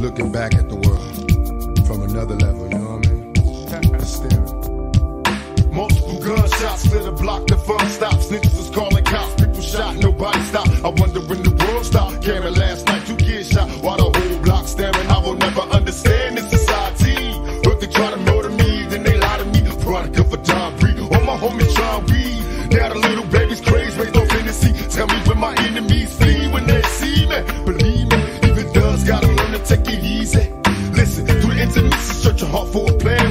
looking back at the world from another level, you know what I mean? Staring. Multiple gunshots to the block, the fun stops. Niggas was calling cops, people shot, nobody stopped. I wonder when the world stopped. in last night, two kids shot, while the whole block staring. I will never understand this society, but they try to murder me, then they lie to me. Product of a John Breed, all my homies John Reed. Now the little baby's crazy. take it easy. Listen, through the intermission, search your heart for a plan.